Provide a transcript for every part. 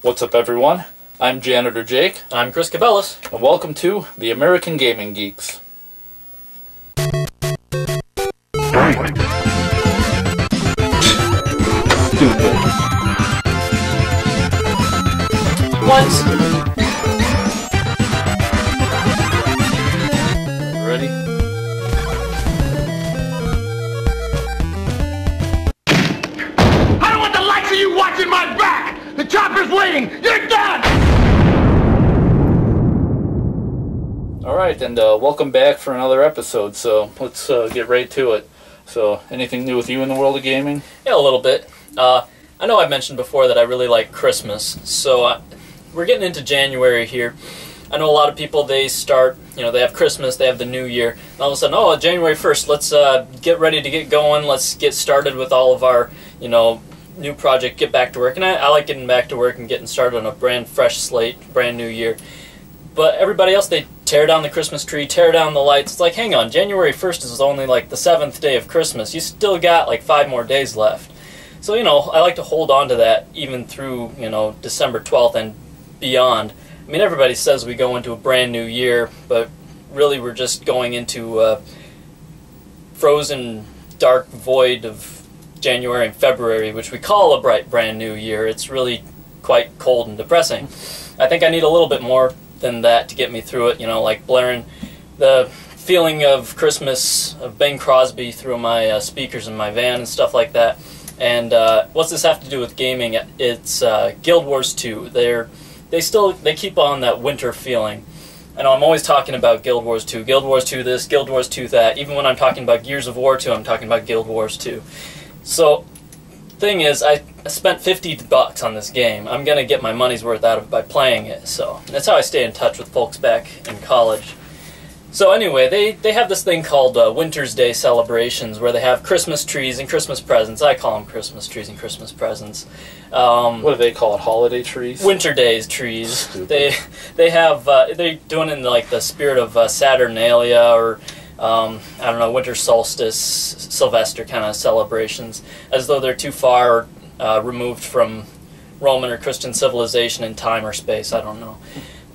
What's up, everyone? I'm Janitor Jake, I'm Chris Kibellus. and welcome to the American Gaming Geeks. Once. Right, and uh, welcome back for another episode. So let's uh, get right to it. So, anything new with you in the world of gaming? Yeah, a little bit. Uh, I know I've mentioned before that I really like Christmas, so uh, we're getting into January here. I know a lot of people they start, you know, they have Christmas, they have the New Year, and all of a sudden, oh, January first, let's uh, get ready to get going. Let's get started with all of our, you know, new project. Get back to work, and I, I like getting back to work and getting started on a brand fresh slate, brand new year. But everybody else, they tear down the Christmas tree, tear down the lights. It's like, hang on, January 1st is only like the seventh day of Christmas. You still got like five more days left. So, you know, I like to hold on to that even through, you know, December 12th and beyond. I mean, everybody says we go into a brand new year, but really we're just going into a frozen, dark void of January and February, which we call a bright, brand new year. It's really quite cold and depressing. I think I need a little bit more than that to get me through it. You know, like blaring the feeling of Christmas of Bing Crosby through my uh, speakers in my van and stuff like that. And uh, what's this have to do with gaming? It's uh, Guild Wars 2. They're they still they keep on that winter feeling. I know I'm always talking about Guild Wars 2, Guild Wars 2 this, Guild Wars 2 that. Even when I'm talking about Gears of War 2, I'm talking about Guild Wars 2. So, thing is, I spent 50 bucks on this game. I'm gonna get my money's worth out of it by playing it. So that's how I stay in touch with folks back in college. So anyway, they, they have this thing called uh, Winter's Day celebrations where they have Christmas trees and Christmas presents. I call them Christmas trees and Christmas presents. Um, What do they call it? Holiday trees? Winter Days trees. Stupid. They they have uh, they're doing it in like the spirit of uh, Saturnalia or um, I don't know Winter Solstice, Sylvester kind of celebrations, as though they're too far uh, removed from Roman or Christian civilization in time or space. I don't know.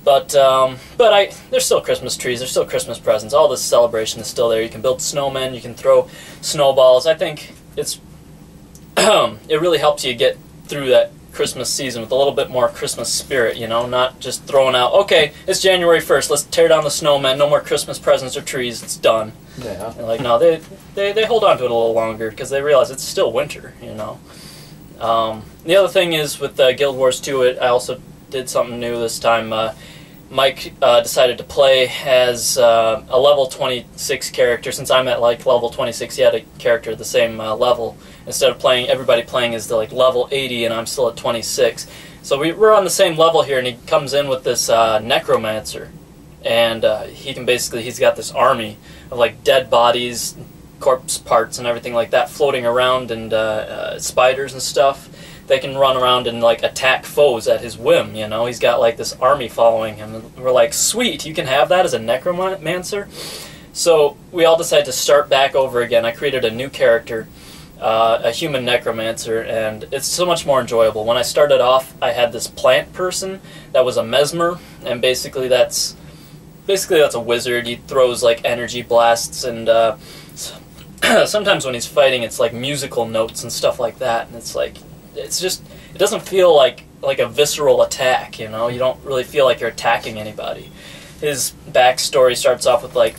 But um, but I there's still Christmas trees, there's still Christmas presents. All this celebration is still there. You can build snowmen, you can throw snowballs. I think it's it really helps you get through that Christmas season with a little bit more Christmas spirit, you know, not just throwing out, okay, it's January 1st, let's tear down the snowman, no more Christmas presents or trees, it's done. Yeah. And like, no, they, they, they hold on to it a little longer because they realize it's still winter, you know. Um, the other thing is with uh, Guild Wars 2, it, I also did something new this time. Uh, Mike uh, decided to play as uh, a level 26 character. Since I'm at like level 26, he had a character the same uh, level. Instead of playing everybody playing as the like level 80, and I'm still at 26. So we, we're on the same level here, and he comes in with this uh, necromancer, and uh, he can basically he's got this army of like dead bodies, corpse parts, and everything like that floating around, and uh, uh, spiders and stuff they can run around and like attack foes at his whim. You know, he's got like this army following him. And we're like, sweet, you can have that as a necromancer. So we all decided to start back over again. I created a new character, uh, a human necromancer, and it's so much more enjoyable. When I started off, I had this plant person that was a mesmer, and basically that's basically that's a wizard. He throws like energy blasts and. Uh, sometimes when he's fighting, it's like musical notes and stuff like that, and it's like it's just it doesn't feel like like a visceral attack you know you don't really feel like you're attacking anybody his backstory starts off with like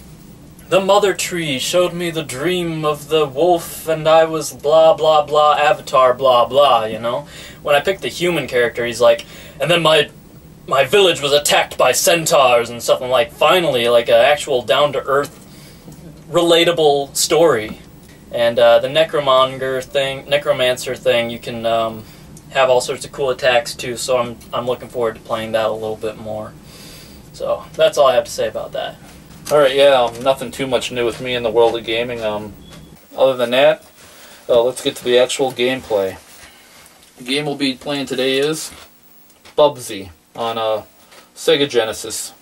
the mother tree showed me the dream of the wolf and i was blah blah blah avatar blah blah you know when i picked the human character he's like and then my my village was attacked by centaurs and stuff i'm like finally like an actual down to earth relatable story and uh, the necromonger thing, necromancer thing, you can um, have all sorts of cool attacks too. So I'm I'm looking forward to playing that a little bit more. So that's all I have to say about that. All right, yeah, um, nothing too much new with me in the world of gaming. Um, other than that, uh, let's get to the actual gameplay. The game we'll be playing today is Bubsy on uh, Sega Genesis,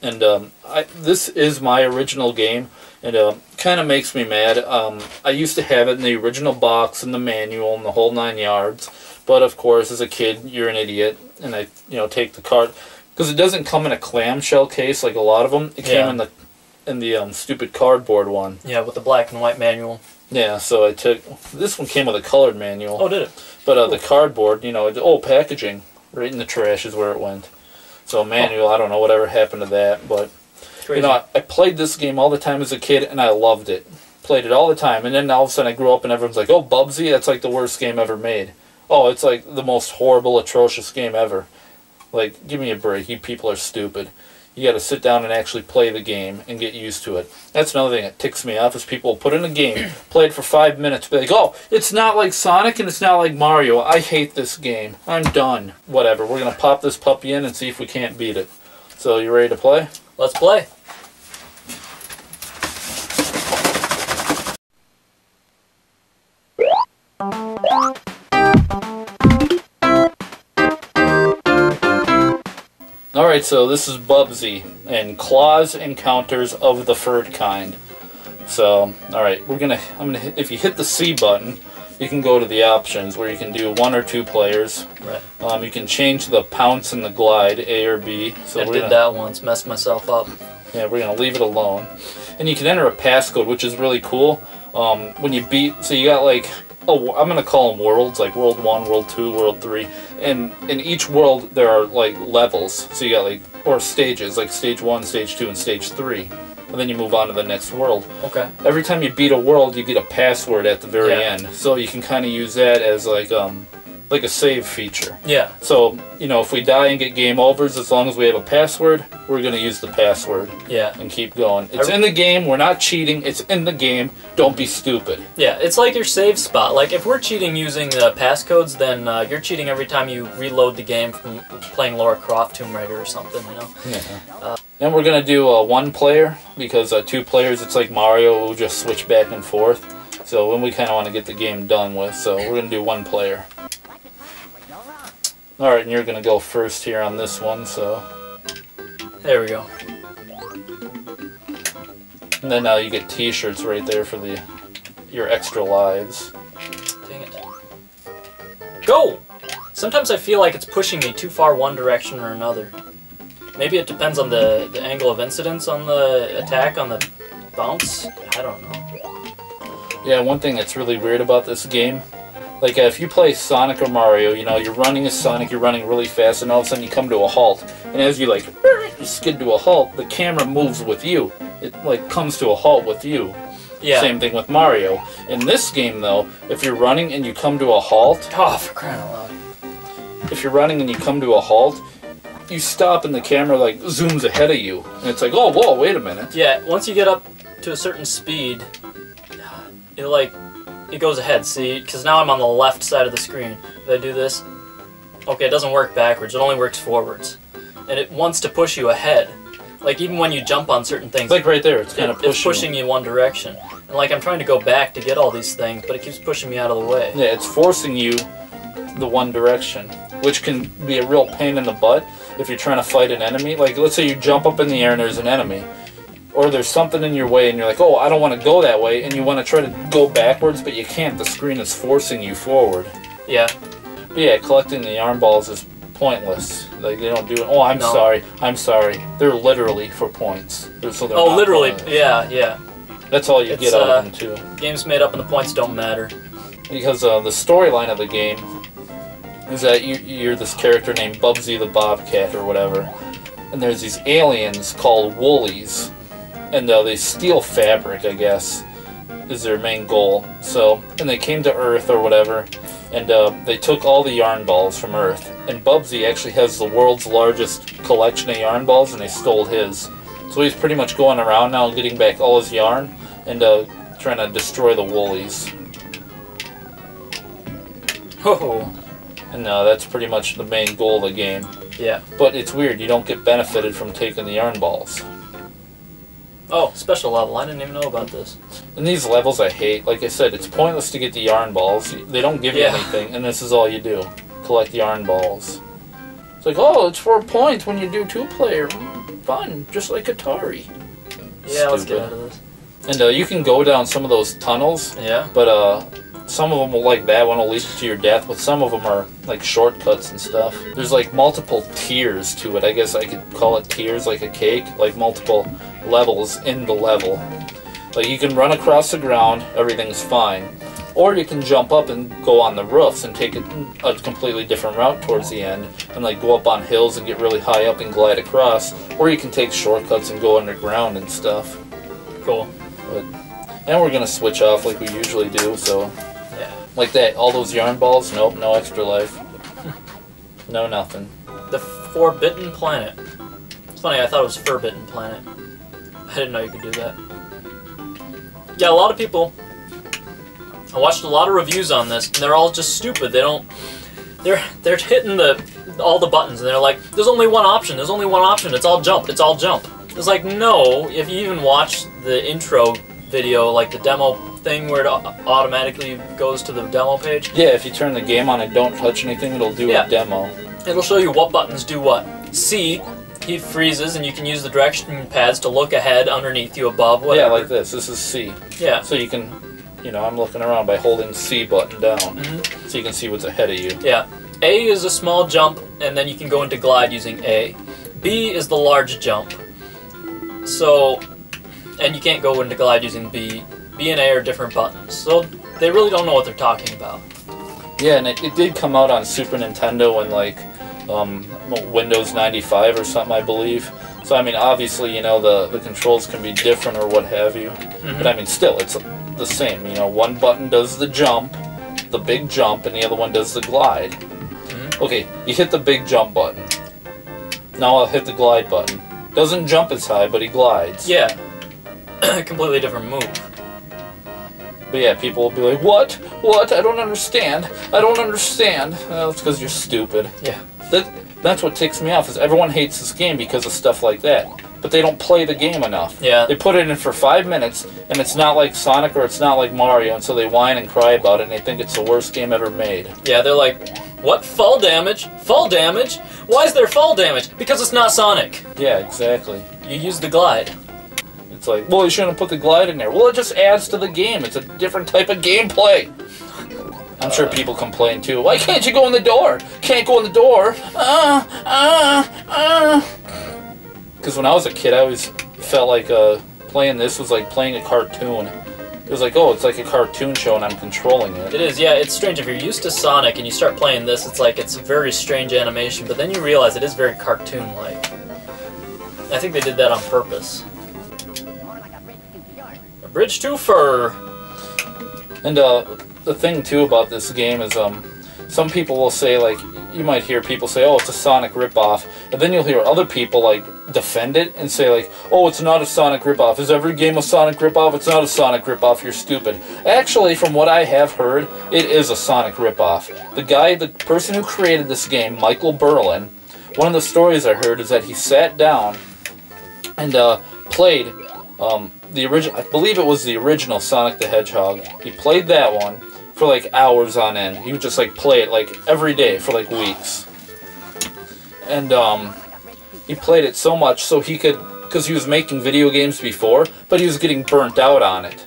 and um, I, this is my original game. It uh, kind of makes me mad. Um, I used to have it in the original box and the manual and the whole nine yards, But of course, as a kid, you're an idiot, and I, you know, take the card because it doesn't come in a clamshell case like a lot of them. It came in the in the um, stupid cardboard one. Yeah, with the black and white manual. Yeah, so I took this one came with a colored manual. Oh, did it? But uh, the cardboard, you know, the old packaging, right in the trash is where it went. So manual, I don't know whatever happened to that, but Crazy. you know, I, I played this game all the time as a kid, and I loved it. Played it all the time, and then all of a sudden I grew up, and everyone's like, "Oh, Bubsy, that's like the worst game ever made." Oh, it's like the most horrible, atrocious game ever. Like, give me a break. You people are stupid. You got to sit down and actually play the game and get used to it. That's another thing that ticks me off is people put in a game, play it for five minutes, be like, "Oh, it's not like Sonic and it's not like Mario. I hate this game. I'm done. Whatever. We're gonna pop this puppy in and see if we can't beat it." So, you ready to play? Let's play. Alright, so this is Bubsy and Claws Encounters of the Furred Kind. So, alright, we're gonna, I'm gonna, hit, if you hit the C button, you can go to the options where you can do one or two players. Right. Um, you can change the pounce and the glide, A or B. So I did gonna, that once, messed myself up. Yeah, we're gonna leave it alone. And you can enter a passcode, which is really cool. Um, when you beat, so you got like, oh, I'm gonna call them worlds, like World One, World Two, World Three, and in each world there are like levels. So you got like or stages, like Stage One, Stage Two, and Stage Three, and then you move on to the next world. Okay. Every time you beat a world, you get a password at the very Yeah. end. So you can kind of use that as like um, like a save feature. Yeah. So you know, if we die and get game overs, as long as we have a password, we're gonna use the password Yeah. and keep going. It's I- in the game. We're not cheating. It's in the game. Don't be stupid. Yeah, it's like your save spot. Like if we're cheating using the passcodes, then uh, you're cheating every time you reload the game from playing Laura Croft Tomb Raider or something. You know. Yeah. And we're gonna do uh, one player because uh, two players, it's like Mario. We'll just switch back and forth. So when we kind of want to get the game done with, so we're gonna do one player. All right, and you're gonna go first here on this one. So There we go. and then uh, you get T-shirts right there for the your extra lives. Dang it. Go! Sometimes I feel like it's pushing me too far one direction or another. Maybe it depends on the, the angle of incidence on the attack, on the bounce. I don't know. Yeah, one thing that's really weird about this game, like uh, if you play Sonic or Mario, you know, you're running as Sonic, you're running really fast, and all of a sudden you come to a halt. And as you like, you skid to a halt, the camera moves with you. It like comes to a halt with you. Yeah. Same thing with Mario. In this game, though, if you're running and you come to a halt, Oh, for crying out loud. if you're running and you come to a halt, you stop and the camera like zooms ahead of you, and it's like, oh, whoa, wait a minute. Yeah, once you get up to a certain speed, it like it goes ahead. See, because now I'm on the left side of the screen. If I do this, okay, it doesn't work backwards. It only works forwards, and it wants to push you ahead. Like even when you jump on certain things, It's like right there. It's it- kind of it's pushing. pushing you one direction. And like I'm trying to go back to get all these things, but it keeps pushing me out of the way. Yeah, it's forcing you the one direction, which can be a real pain in the butt if you're trying to fight an enemy. Like, let's say you jump up in the air and there's an enemy, or there's something in your way and you're like, oh, I don't want to go that way, and you want to try to go backwards, but you can't. The screen is forcing you forward. Yeah, But yeah, collecting the yarn balls is pointless. Like, they don't do it. Oh, I'm No. sorry. I'm sorry. They're literally for points. So they're Oh, literally, pointless. yeah, yeah. That's all you It's, get out uh, of them, too. Games made up and the points don't matter. because uh, the storyline of the game is that you, you're this character named Bubsy the Bobcat or whatever, and there's these aliens called Woolies, and uh, they steal fabric, I guess, is their main goal. So, and they came to Earth or whatever, and uh, they took all the yarn balls from Earth. And Bubsy actually has the world's largest collection of yarn balls, and they stole his. So he's pretty much going around now, getting back all his yarn, and uh, trying to destroy the Woolies. Oh, And uh, that's pretty much the main goal of the game. yeah. But it's weird, you don't get benefited from taking the yarn balls. Oh, special level. I didn't even know about this. And these levels I hate. Like I said, it's pointless to get the yarn balls. They don't give you anything, and this is all you do. Collect the yarn balls. It's like, oh, it's four points when you do two player. Mm, Fun, just like Atari. Yeah, let's get Stupid. out of this. And uh, you can go down some of those tunnels, Yeah. but uh, some of them will like that one will lead to your death, but some of them are like shortcuts and stuff. There's like multiple tiers to it. I guess I could call it tiers, like a cake, like multiple levels in the level. Like you can run across the ground, everything's fine. Or you can jump up and go on the roofs and take a, a completely different route towards the end and like go up on hills and get really high up and glide across. Or you can take shortcuts and go underground and stuff. Cool. But and we're gonna switch off like we usually do, so. Like that, all those yarn balls, nope, no extra life. no nothing. The Forbidden Planet. It's funny, I thought it was Forbidden Planet. I didn't know you could do that. Yeah, a lot of people. I watched a lot of reviews on this, and they're all just stupid. They don't. They're they're hitting the all the buttons, and they're like, "There's only one option. There's only one option. It's all jump. It's all jump." It's like, no. If you even watch the intro video, like the demo thing where it automatically goes to the demo page, Yeah, if you turn the game on and don't touch anything, it'll do Yeah. a demo. It'll show you what buttons do what. C, he freezes, and you can use the direction pads to look ahead, underneath you, above, Yeah, like this. This is C. Yeah. So you can, you know, I'm looking around by holding C button down, Mhm. so you can see what's ahead of you. Yeah. A is a small jump, and then you can go into glide using A. B is the large jump. So, and you can't go into glide using B. B and A are different buttons. So they really don't know what they're talking about. Yeah, and it, it did come out on Super Nintendo and like um, Windows 95 or something, I believe. So I mean, obviously, you know, the the controls can be different or what have you, but I mean, still, it's the same. You know, one button does the jump, the big jump, and the other one does the glide. Mhm. Okay, you hit the big jump button. Now I'll hit the glide button. Doesn't jump as high, but he glides. Yeah. Completely different move. But yeah, people will be like, "What? What? I don't understand. I don't understand." Well, it's because you're stupid. Yeah. That that's what ticks me off is everyone hates this game because of stuff like that. But they don't play the game enough. Yeah. They put it in for five minutes, and it's not like Sonic or it's not like Mario, and so they whine and cry about it, and they think it's the worst game ever made. Yeah, they're like, what? Fall damage? Fall damage? Why is there fall damage? Because it's not Sonic. Yeah, exactly. You use the glide. It's like, well, you shouldn't have put the glide in there. Well, it just adds to the game. It's a different type of gameplay. I'm sure people complain too. Why can't you go in the door? Can't go in the door. Uh, uh, uh. Because when I was a kid, I always felt like uh, playing this was like playing a cartoon. It was like, oh, it's like a cartoon show and I'm controlling it. It is, yeah, it's strange. If you're used to Sonic and you start playing this, it's like it's a very strange animation, but then you realize it is very cartoon like. I think they did that on purpose. Bridge too fur. And uh, the thing too about this game is, um, some people will say like, you might hear people say, "Oh, it's a Sonic ripoff," and then you'll hear other people like defend it and say like, "Oh, it's not a Sonic ripoff. Is every game a Sonic ripoff? It's not a Sonic ripoff. You're stupid." Actually, from what I have heard, it is a Sonic ripoff. The guy, the person who created this game, Michael Berlyn, one of the stories I heard is that he sat down and uh, played um, the original. I believe it was the original Sonic the Hedgehog. He played that one for like hours on end. He would just like play it like every day for like weeks. And um, he played it so much so he could, because he was making video games before, but he was getting burnt out on it.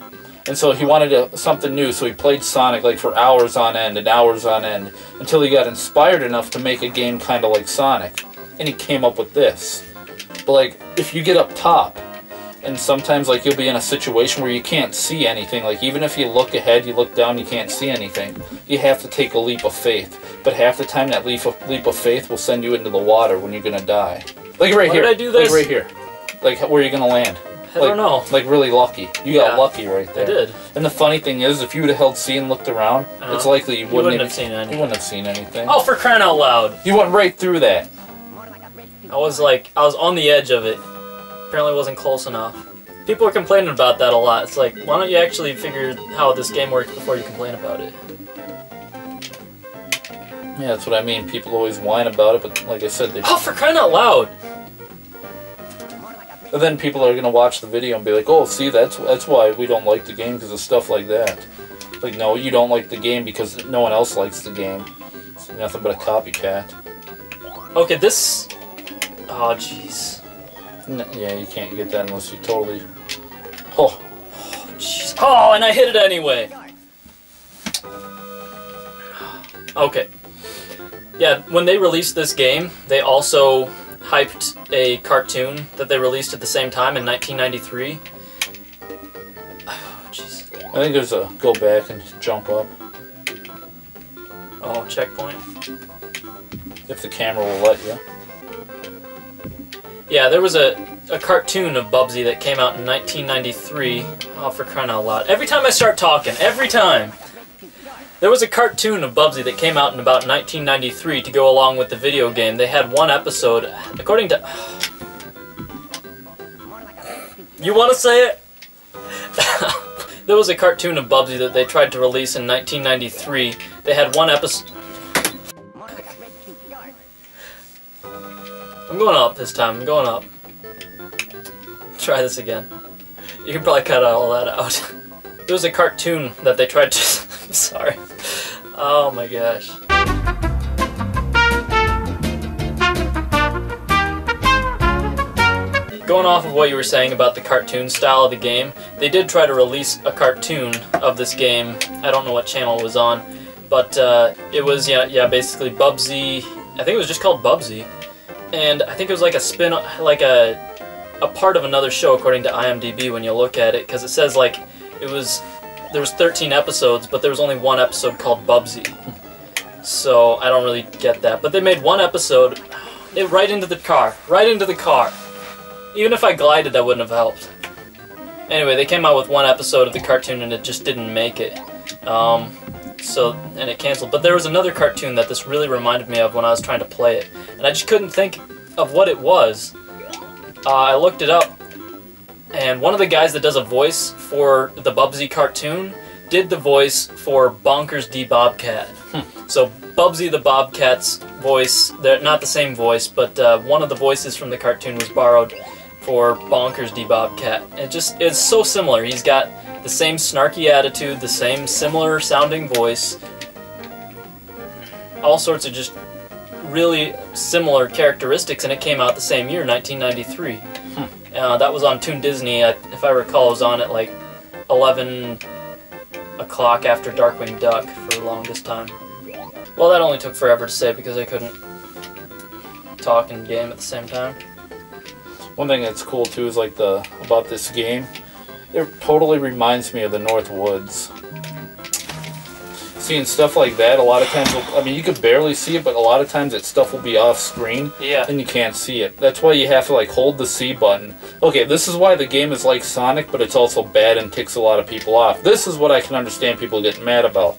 And so he wanted a, something new, so he played Sonic like for hours on end and hours on end until he got inspired enough to make a game kind of like Sonic. And he came up with this. But like, if you get up top, and sometimes like you'll be in a situation where you can't see anything, like even if you look ahead, you look down, you can't see anything. You have to take a leap of faith. But half the time, that leap of, leap of faith will send you into the water when you're gonna die. Like right Why here. did I do this? Like right here. Like where are you're gonna land. I like, don't know. Like really lucky. You got lucky right there. I did. And the funny thing is, if you would have held C and looked around, Uh-huh. it's likely you You wouldn't, wouldn't have seen anything. You wouldn't have seen anything. Oh, for crying out loud! You went right through that. I was like, I was on the edge of it. Apparently, wasn't close enough. People are complaining about that a lot. It's like, why don't you actually figure how this game works before you complain about it? Yeah, that's what I mean. People always whine about it, but like I said, they Oh, for crying out loud! But then people are gonna watch the video and be like, "Oh, see, that's that's why we don't like the game because of stuff like that." Like, no, you don't like the game because no one else likes the game. It's nothing but a copycat. Okay, this. Oh, jeez. N- yeah, you can't get that unless you totally. Oh, Jeez. Oh, and I hit it anyway! Okay. Yeah, when they released this game, they also hyped a cartoon that they released at the same time in 1993. Oh, jeez. I think there's a go back and jump up Oh, checkpoint. if the camera will let you. Yeah, there was a, a cartoon of Bubsy that came out in 1993. Oh, for crying out loud. Every time I start talking, every time. There was a cartoon of Bubsy that came out in about 1993 to go along with the video game. They had one episode, according to. You want to say it? there was a cartoon of Bubsy that they tried to release in 1993. They had one episode. I'm going up this time. I'm going up. Try this again. You can probably cut all that out. There was a cartoon that they tried to. Sorry. Oh my gosh. Going off of what you were saying about the cartoon style of the game, they did try to release a cartoon of this game. I don't know what channel it was on, but uh, it was yeah yeah basically Bubsy. I think it was just called Bubsy, and I think it was like a spin like a a part of another show according to IMDb when you look at it because it says like it was there was 13 episodes but there was only one episode called Bubsy. So I don't really get that, but they made one episode it right into the car, right into the car. Even if I glided, that wouldn't have helped. Anyway, they came out with one episode of the cartoon and it just didn't make it. Um, so and it canceled. But there was another cartoon that this really reminded me of when I was trying to play it, and I just couldn't think of what it was. Uh, I looked it up, and one of the guys that does a voice for the Bubsy cartoon did the voice for Bonkers D Bobcat. So Bubsy the Bobcat's voice, they're not the same voice, but uh, one of the voices from the cartoon was borrowed for Bonkers D Bobcat. It just it's so similar. He's got the same snarky attitude, the same similar sounding voice, all sorts of just really similar characteristics, and it came out the same year, 1993. Uh, that was on Toon Disney. I, if I recall, it was on at like 11 o'clock after Darkwing Duck for the longest time. Well, that only took forever to say because I couldn't talk and game at the same time. One thing that's cool too is like the about this game. It totally reminds me of the North Woods. Seeing stuff like that, a lot of times, I mean, you could barely see it, but a lot of times that stuff will be off screen Yeah. and you can't see it. That's why you have to like hold the C button. Okay, this is why the game is like Sonic, but it's also bad and ticks a lot of people off. This is what I can understand people getting mad about.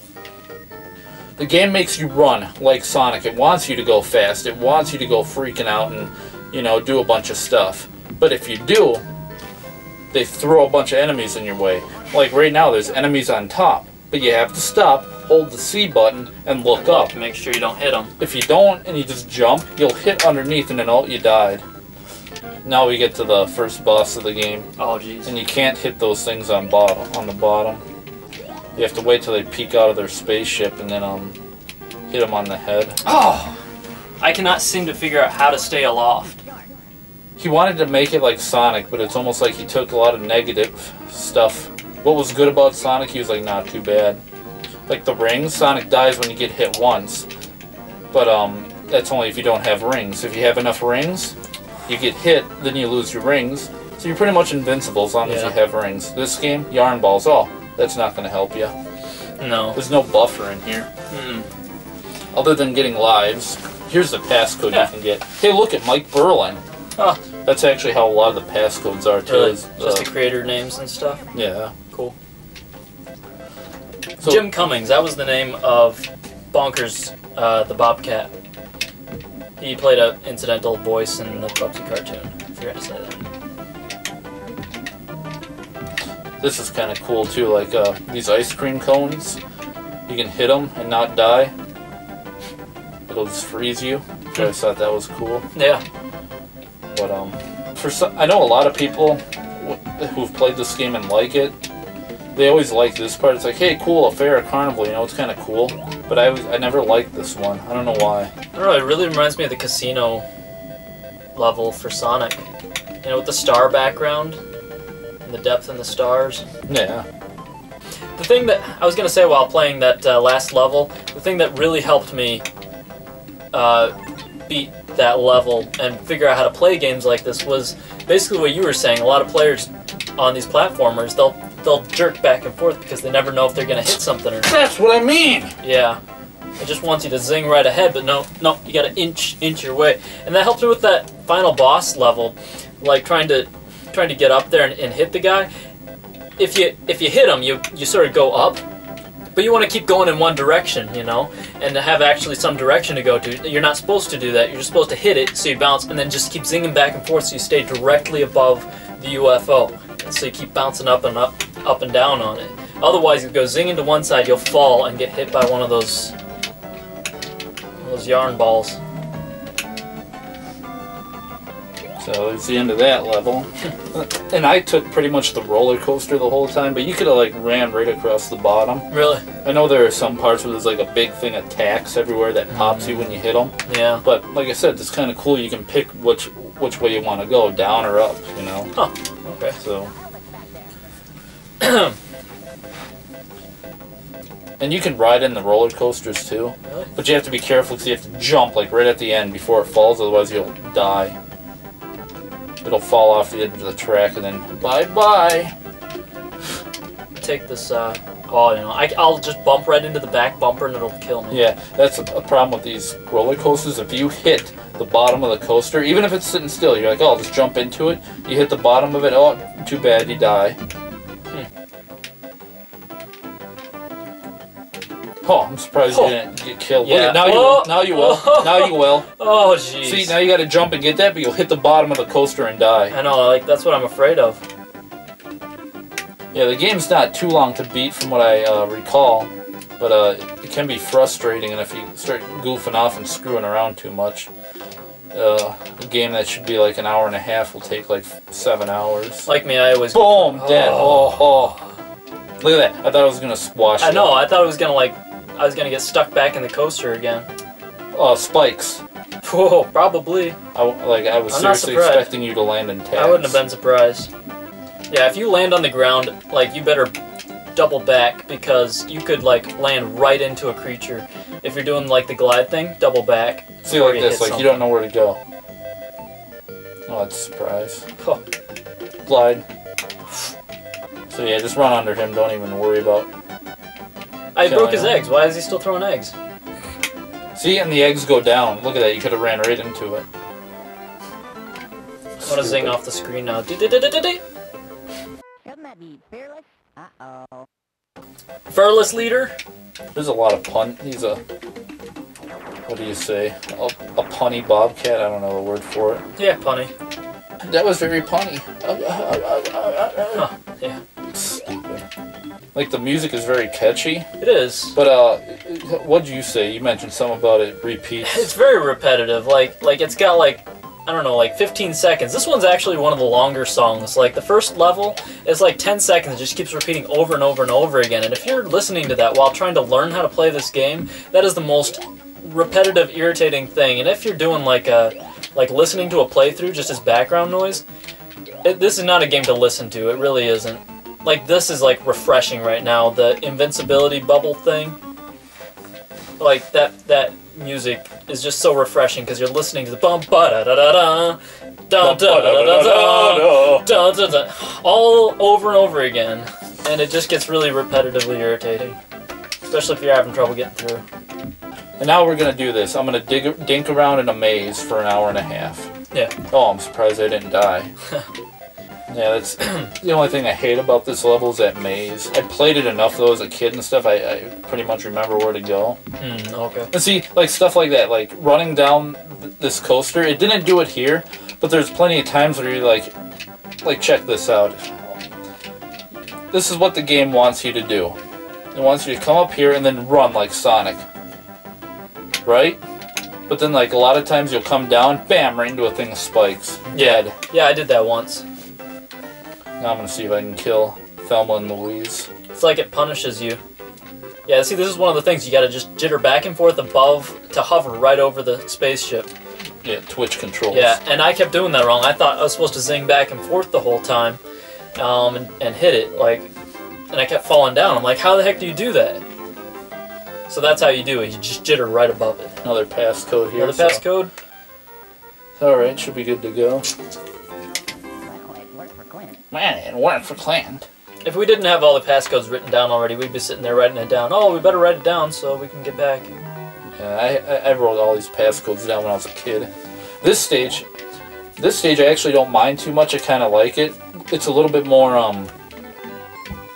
The game makes you run like Sonic. It wants you to go fast. It wants you to go freaking out and, you know, do a bunch of stuff. But if you do, they throw a bunch of enemies in your way. Like right now, there's enemies on top, but you have to stop, hold the C button, and look up. to make sure you don't hit them. If you don't and you just jump, you'll hit underneath and then all you died. Now we get to the first boss of the game, Oh, jeez. and you can't hit those things on bottom on the bottom. You have to wait till they peek out of their spaceship and then um hit them on the head. Oh! I cannot seem to figure out how to stay aloft. He wanted to make it like Sonic, but it's almost like he took a lot of negative stuff. What was good about Sonic, he was like, not too bad. Like the rings, Sonic dies when you get hit once. But um, that's only if you don't have rings. If you have enough rings, you get hit, then you lose your rings. So you're pretty much invincible as long as you have rings. This game, yarn balls. Oh, that's not going to help you. No. There's no buffer in here. Mm. Other than getting lives. Here's the passcode Yeah. you can get. Hey, look at Mike Berlyn. Oh, That's actually how a lot of the passcodes are too. really? is, Just uh, the creator names and stuff? yeah. Cool. So, Jim Cummings, that was the name of Bonkers, uh, the Bobcat. He played a incidental voice in the Bubsy cartoon. I forgot to say that. This is kind of cool too. Like uh, these ice cream cones, you can hit them and not die. It'll just freeze you. So I thought that was cool. Yeah. But um, for some, I know a lot of people who've played this game and like it. They always like this part. It's like, hey, cool, a fair, a carnival. You know, it's kind of cool. But I I never liked this one. I don't know why. I don't know, it really reminds me of the casino level for Sonic. You know, with the star background and the depth in the stars. Yeah. the thing that I was gonna say while playing that uh, last level, the thing that really helped me uh, beat that level and figure out how to play games like this was basically what you were saying. A lot of players on these platformers, they'll they'll jerk back and forth because they never know if they're gonna hit something or not. That's what I mean. Yeah. It just wants you to zing right ahead, but no, no, you gotta inch inch your way. And that helped me with that final boss level, like trying to trying to get up there and, and hit the guy. If you if you hit him, you you sort of go up, but you want to keep going in one direction, you know, and to have actually some direction to go to. You're not supposed to do that. You're supposed to hit it so you bounce, and then just keep zinging back and forth so you stay directly above the UFO. And so you keep bouncing up and up, up and down on it. Otherwise, you go zinging to one side, you'll fall and get hit by one of those those yarn balls. So it's the end of that level. and I took pretty much the roller coaster the whole time, but you could have like ran right across the bottom. Really? I know there are some parts where there's like a big thing of tacks everywhere that pops you mm. when you hit them. Yeah. But like I said, it's kind of cool. You can pick which which way you want to go, down or up. You know. Huh. Okay. So. and you can ride in the roller coasters too, Really? but you have to be careful because you have to jump like right at the end before it falls, otherwise you'll die. It'll fall off the edge of the track and then bye bye. Take this. Uh, oh, you know, I, I'll just bump right into the back bumper and it'll kill me. Yeah, that's a, a problem with these roller coasters. If you hit the bottom of the coaster, even if it's sitting still, you're like, oh, I'll just jump into it. You hit the bottom of it, oh, too bad, you die. Oh, I'm surprised Oh. you didn't get killed. Yeah. Look now you Oh. will. Now you will. Oh. Now you will. Oh, jeez. See, now you got to jump and get that, but you'll hit the bottom of the coaster and die. I know, like that's what I'm afraid of. Yeah, the game's not too long to beat from what I uh, recall, but uh, it can be frustrating, and if you start goofing off and screwing around too much, uh, a game that should be like an hour and a half will take like seven hours. Like me, I always. Boom, dead. Oh, oh. Look at that. I thought I was gonna squash. I it. know. I thought it was gonna like, I was gonna get stuck back in the coaster again. Oh, spikes. Whoa, probably. I, like I was I'm seriously expecting you to land in tags. I wouldn't have been surprised. Yeah, if you land on the ground, like you better double back because you could like land right into a creature. If you're doing like the glide thing, double back. See like this, like you don't know where to go. Oh, that's a surprise. Oh. Glide. So yeah, just run under him. Don't even worry about. I Yeah, broke I his eggs. Why is he still throwing eggs? See, and the eggs go down. Look at that. You could have ran right into it. I want to zing off the screen now. Couldn't that be fearless? Uh-oh. Furless leader. There's a lot of pun. He's a. What do you say? A, a punny bobcat. I don't know the word for it. Yeah, punny. That was very punny. Uh, uh, uh, huh, yeah. Stupid. Like the music is very catchy, It is. but uh, what'd you say? You mentioned something about it repeats. It's very repetitive. Like like it's got like I don't know, like 15 seconds. This one's actually one of the longer songs. Like the first level is like 10 seconds. It just keeps repeating over and over and over again. And if you're listening to that while trying to learn how to play this game, that is the most repetitive, irritating thing. And if you're doing like a like listening to a playthrough just as background noise, it, this is not a game to listen to. It really isn't. Like this is like refreshing right now. The invincibility bubble thing like that that music is just so refreshing because you're listening to the bum ba da da da da da da da da da da da da all over and over again, and it just gets really repetitively irritating, especially if you're having trouble getting through. And now we're gonna do this. I'm gonna dig, dink around in a maze for an hour and a half. Yeah. Oh, I'm surprised I didn't die. Yeah, that's the only thing I hate about this level is that maze. I played it enough though as a kid and stuff. I, I pretty much remember where to go. Hmm. Okay. And see, like stuff like that, like running down th- this coaster. It didn't do it here, but there's plenty of times where you're like, like check this out. This is what the game wants you to do. It wants you to come up here and then run like Sonic. Right? But then like a lot of times you'll come down, bam, right into a thing of spikes. Dead. Yeah, I did that once. Now I'm gonna see if I can kill Thelma and Louise. It's like it punishes you. Yeah, see, this is one of the things you got to just jitter back and forth above to hover right over the spaceship. Yeah, Twitch controls. Yeah, and I kept doing that wrong. I thought I was supposed to zing back and forth the whole time, um, and, and hit it. Like, and I kept falling down. I'm like, how the heck do you do that? So that's how you do it. You just jitter right above it. Another passcode here. Another passcode. All right, should be good to go. Man, it weren't for Clint. If we didn't have all the passcodes written down already, we'd be sitting there writing it down. Oh, we better write it down so we can get back. Yeah, I, I, I wrote all these passcodes down when I was a kid. This stage, this stage I actually don't mind too much. I kind of like it. It's a little bit more um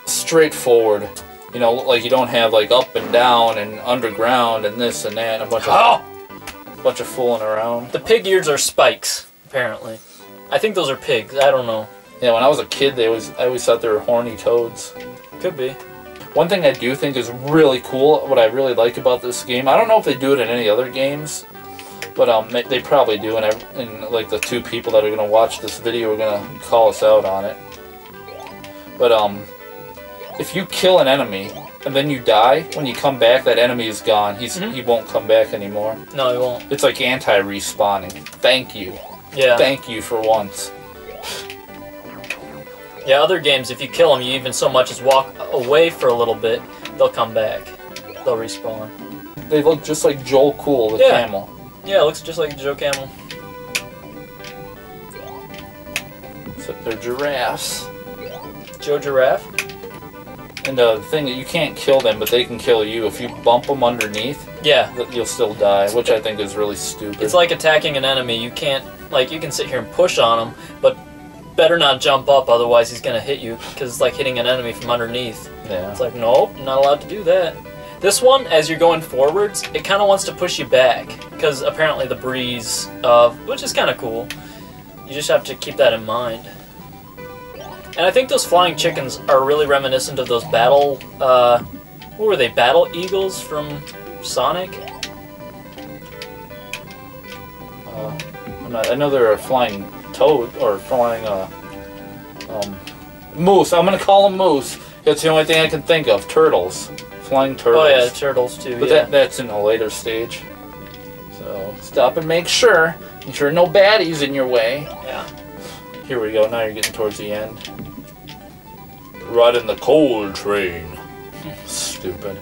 straightforward. You know, like you don't have like up and down and underground and this and that and a bunch of Oh! bunch of fooling around. The pig ears are spikes, apparently. I think those are pigs. I don't know. Yeah, when I was a kid, they always I always thought they were horny toads. Could be. One thing I do think is really cool, what I really like about this game, I don't know if they do it in any other games, but um, they, probably do, and, I, and like the two people that are gonna watch this video are gonna call us out on it. But um, if you kill an enemy and then you die, when you come back, that enemy is gone. He's Mhm. he won't come back anymore. No, he won't. It's like anti-respawning. Thank you, Yeah. thank you for once. Yeah, other games, if you kill them, you even so much as walk away for a little bit, they'll come back. They'll respawn. They look just like Joel Cool, the Yeah. camel. Yeah, it looks just like Joe Camel. Except they're giraffes. Joe Giraffe? And the thing that you can't kill them, but they can kill you. If you bump them underneath, Yeah. you'll still die, which I think is really stupid. It's like attacking an enemy. You can't, like, you can sit here and push on them, but better not jump up, otherwise he's gonna hit you, because it's like hitting an enemy from underneath. yeah. It's like, nope, not allowed to do that. This one, as you're going forwards, it kind of wants to push you back, because apparently the breeze, uh, which is kind of cool. You just have to keep that in mind. And I think those flying chickens are really reminiscent of those battle, uh, what were they, battle eagles from Sonic? Uh, I'm not- I know they're flying toad or flying uh, um, moose. I'm gonna call them moose. It's the only thing I can think of. Turtles, flying turtles. Oh yeah, turtles too. But yeah. that that's in a later stage. So stop and make sure. Make sure no baddies in your way. yeah. Here we go. Now you're getting towards the end. Riding the coal train. Stupid.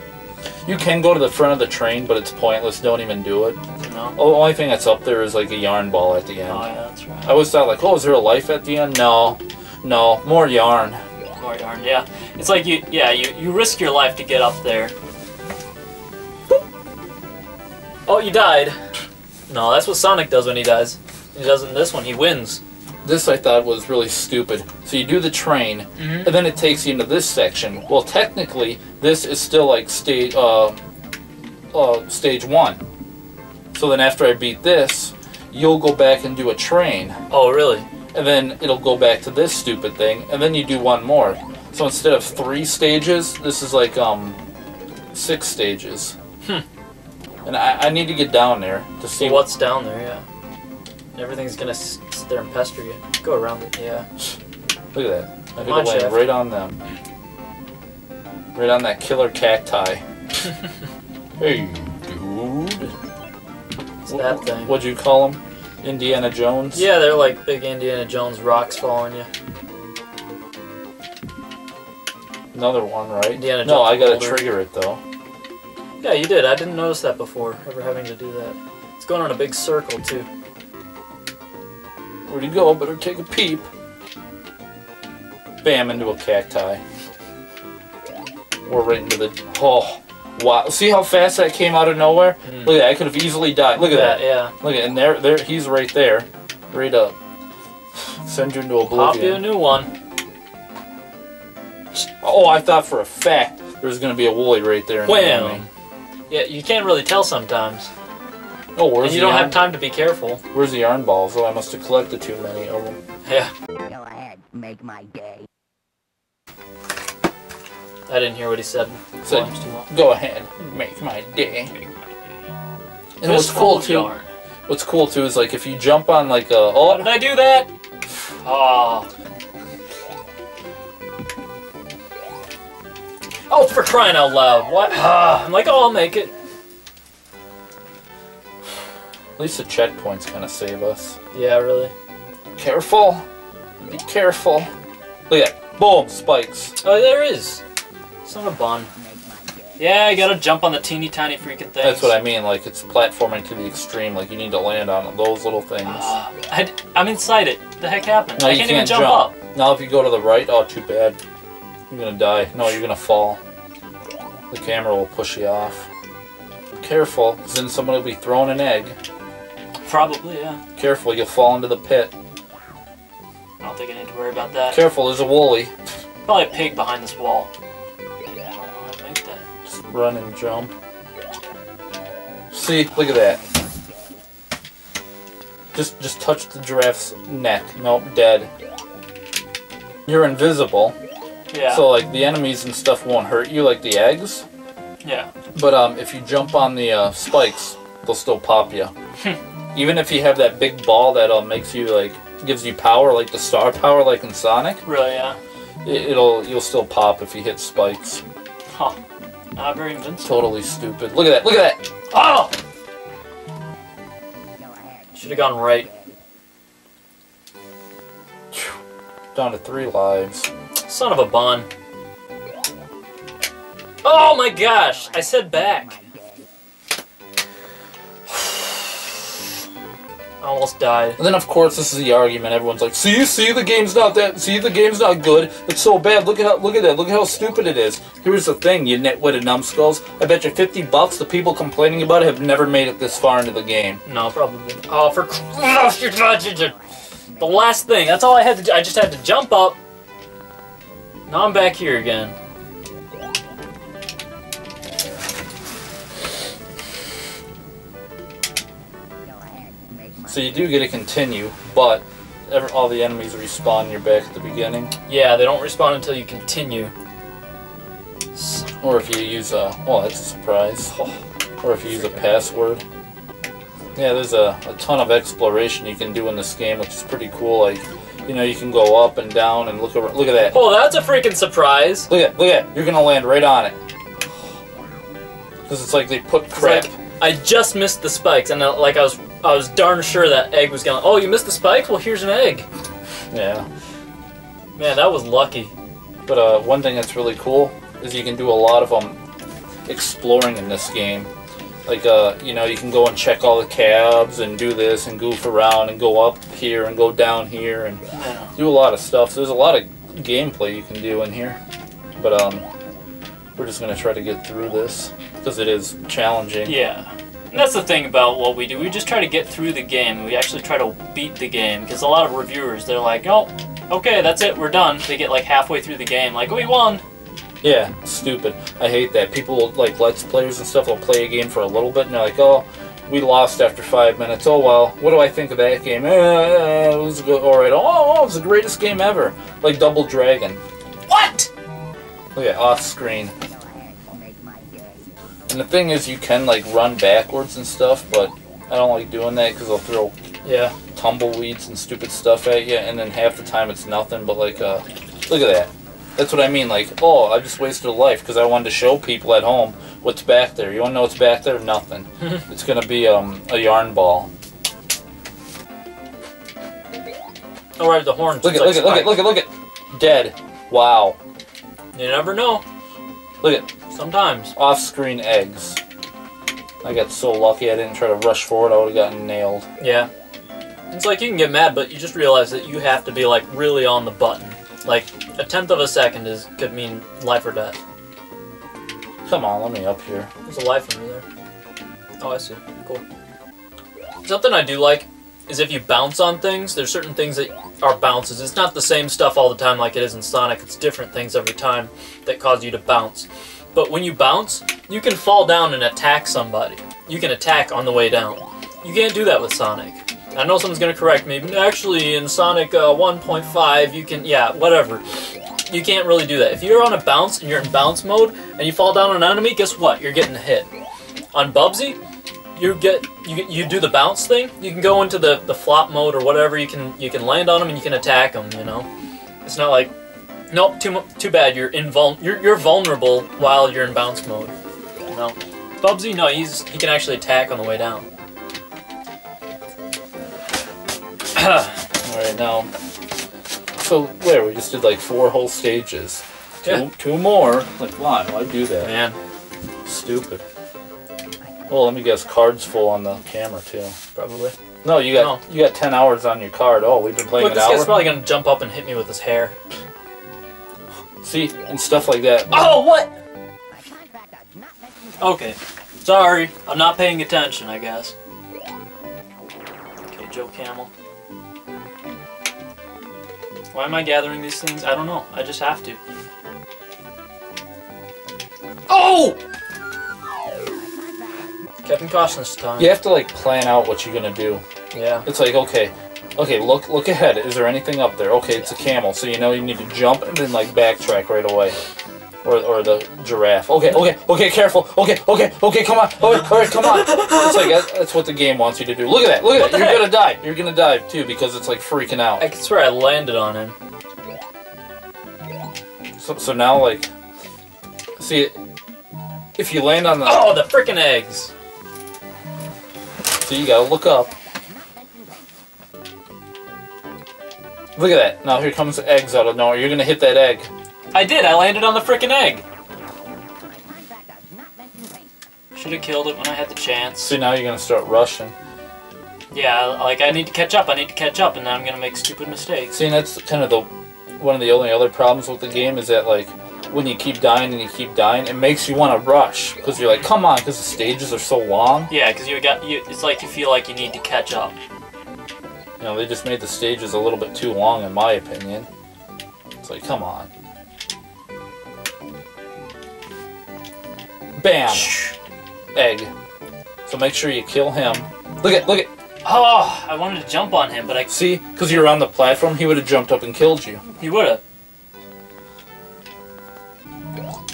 You can go to the front of the train, but it's pointless. Don't even do it. No. Oh, the only thing that's up there is like a yarn ball at the end. Oh yeah, that's right. I always thought like, oh, is there a life at the end? No, no, more yarn. More yarn, yeah. It's like you, yeah, you, you risk your life to get up there. Oh, you died. No, that's what Sonic does when he dies. He does it in this one. He wins. This I thought was really stupid. So you do the train, Mhm. and then it takes you into this section. Well, technically, this is still like stage uh, uh, stage one. So then after I beat this, you'll go back and do a train, Oh, really? and then it'll go back to this stupid thing, and then you do one more. So instead of three stages, this is like um six stages. Hmm. And I, I need to get down there to see See what's down there, yeah. Everything's gonna sit there and pester you. Go around it, yeah. Look at that. I Come could on, right on them. Right on that killer cacti. hey, dude. It's that thing. What'd you call him? Indiana Jones? Yeah, they're like big Indiana Jones rocks following you. Another one, right? Indiana no, I gotta older. trigger it though. Yeah, you did. I didn't notice that before, ever having to do that. It's going on a big circle, too. Where'd he go? Better take a peep. Bam, into a cacti. Or right into the. Oh, wow. See how fast that came out of nowhere? Hmm. Look at that. I could have easily died. Look at Yeah, that. yeah. Look at and there, there. He's right there, right up. Send you into Pop you a new one. Oh, I thought for a fact there was gonna be a woolly right there. Wham! Yeah, you can't really tell sometimes. Oh, where's And you the don't yarn? have time to be careful. Where's the yarn balls? Oh, I must have collected too many of them. Yeah, Go ahead, make my day. I didn't hear what he said. Said- Volume's too low. Go ahead, make my day. And what's cool too? yarn. What's cool too is like if you jump on like a How oh did I do that? Oh. Oh, for crying out loud. What? Ah, I'm like, oh, I'll make it. At least the checkpoints kind of save us. Yeah, really. Careful, be careful. Look at that, boom, spikes. Oh, there is. It's not a bun. Yeah, you gotta jump on the teeny tiny freaking things. That's what I mean. Like it's platforming to the extreme. Like you need to land on those little things. Ah, I, am inside it. The heck happened? No, I can't, can't even jump, up. Now if you go to the right, oh, too bad. You're gonna die. No, you're gonna fall. The camera will push you off. Careful, because then somebody will be throwing an egg. Probably, yeah. Careful, you'll fall into the pit. I don't think I need to worry about that. Careful, there's a woolly. Probably a pig behind this wall. I don't know how to make that. Just run and jump. See, look at that. Just, just touch the giraffe's neck. Nope, dead. You're invisible, Yeah. so like the enemies and stuff won't hurt you like the eggs. yeah. But um, if you jump on the uh, spikes, they'll still pop you. Even if you have that big ball that uh, makes you like gives you power, like the star power, like in Sonic, Really, yeah. it, it'll you'll still pop if you hit spikes. Huh. Not very invincible. Totally stupid. Look at that! Look at that! Oh! Should have gone right. Down to three lives. Son of a bun. Oh my gosh! I said back. Almost died. And then of course this is the argument. Everyone's like, "See, see, the game's not that. See, the game's not good. It's so bad. Look at how, look at that. Look at how stupid it is." Here's the thing, you nitwitted numbskulls. I bet you 50 bucks the people complaining about it have never made it this far into the game. No, probably. Oh, for the last thing. That's all I had to. do. I just had to jump up. Now I'm back here again. So you do get to continue, but ever, all the enemies respawn. You're back at the beginning. Yeah, they don't respawn until you continue. Or if you use a, well, that's a surprise. Or if you use a password. Yeah, there's a, a ton of exploration you can do in this game, which is pretty cool. Like, you know, you can go up and down and look over. Look at that. Oh, that's a freaking surprise. Look at, look at. You're gonna land right on it. Because it's like they put crap. like I just missed the spikes, and uh, like I was, I was darn sure that egg was gonna. Oh, you missed the spikes? Well, here's an egg. Yeah. Man, that was lucky. But uh, one thing that's really cool is you can do a lot of um, exploring in this game. Like, uh, you know, you can go and check all the cabs and do this and goof around and go up here and go down here and do a lot of stuff. So there's a lot of gameplay you can do in here. But um, we're just gonna try to get through this because it is challenging. Yeah. And that's the thing about what we do. We just try to get through the game. We actually try to beat the game because a lot of reviewers they're like, "Oh, okay, that's it, we're done." They get like halfway through the game, like, "We won." Yeah, stupid. I hate that. People like let's players and stuff will play a game for a little bit and they're like, oh, we lost after five minutes. Oh well, what do I think of that game? Eh, it was good. All right. Oh, oh, it was the greatest game ever. Like Double Dragon. What? Look at off screen. And the thing is, you can like run backwards and stuff, but I don't like doing that because they'll throw Yeah. tumbleweeds and stupid stuff at you, and then half the time it's nothing but like uh, look at that. That's what I mean. Like, oh, I just wasted a life because I wanted to show people at home what's back there. You want to know what's back there? Nothing. it's gonna be um a yarn ball. Oh, right, the horns. Look at like look at look at look at look at dead. Wow. You never know. Look at Sometimes. off-screen eggs. I got so lucky I didn't try to rush forward. I would have gotten nailed. Yeah. It's like you can get mad, but you just realize that you have to be like really on the button. Like a tenth of a second is could mean life or death. Come on, let me up here. There's a life under there. Oh, I see. Cool. Something I do like is if you bounce on things, there's certain things that are bounces. It's not the same stuff all the time like it is in Sonic. It's different things every time that cause you to bounce. But when you bounce, you can fall down and attack somebody. You can attack on the way down. You can't do that with Sonic. I know someone's gonna correct me, but actually in Sonic uh, 1.5 you can, yeah, whatever. You can't really do that. If you're on a bounce and you're in bounce mode and you fall down on an enemy, guess what? You're getting hit. On Bubsy, you get you you do the bounce thing. You can go into the, the flop mode or whatever. You can you can land on them and you can attack them. You know, it's not like nope too too bad. You're invul you're you're vulnerable while you're in bounce mode. You know, Bubsy no he's he can actually attack on the way down. All right now. So where we just did like four whole stages. Two, Yeah. two more. Like, why? Why do that? Man, Stupid. Well, let me guess. Cards full on the camera too. probably. No, you got you got ten hours on your card. Oh, we've been playing Look, an this guy's probably gonna jump up and hit me with his hair. See, and stuff like that. Oh, what? My contract does not mention Okay. Sorry, I'm not paying attention, I guess. Okay, Joe Camel. Why am I gathering these things? I don't know. I just have to. Oh! Kevin Costner's time. You have to like plan out what you're gonna do. Yeah. It's like okay, okay, look look ahead. Is there anything up there? Okay, it's a camel, so you know you need to jump and then like backtrack right away. Or, or the giraffe. Okay, okay, okay, careful. Okay, okay, okay, come on. All right, all right, come on. It's like that's what the game wants you to do. Look at that. Look at What that. You're heck? gonna die. You're gonna die too because it's like freaking out. I can swear I landed on him. So, so now like, see, if you land on the, Oh, the freaking eggs! So you gotta look up. Look at that. Now here comes eggs out of nowhere. You're gonna hit that egg. I did. I landed on the freaking egg. my contract does not mention paint. Should have killed it when I had the chance. See now you're gonna start rushing. Yeah, like I need to catch up. I need to catch up, and then I'm gonna make stupid mistakes. See, and that's kind of the one of the only other problems with the game is that like when you keep dying and you keep dying, it makes you want to rush because you're like, come on, because the stages are so long. Yeah, because you got you. It's like you feel like you need to catch up. You know, they just made the stages a little bit too long, in my opinion. It's like, come on. Bam, egg. So make sure you kill him. Look at, look at. Oh, I wanted to jump on him, but I See, because you were on the platform, he would have jumped up and killed you. he would have.